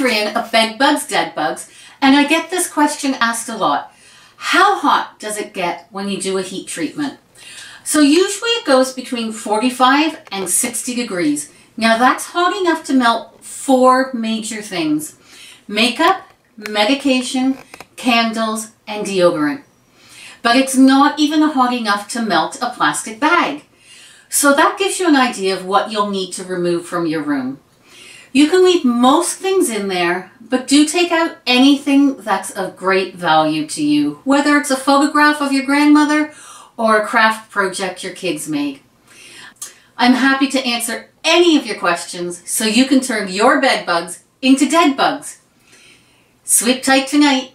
Of Bed Bugs Dead Bugs, and I get this question asked a lot. How hot does it get when you do a heat treatment? So usually it goes between 45 and 60 degrees. Now that's hot enough to melt four major things. Makeup, medication, candles, and deodorant. But it's not even hot enough to melt a plastic bag. So that gives you an idea of what you'll need to remove from your room. You can leave most things in there, but do take out anything that's of great value to you, whether it's a photograph of your grandmother or a craft project your kids made. I'm happy to answer any of your questions so you can turn your bed bugs into dead bugs. Sleep tight tonight.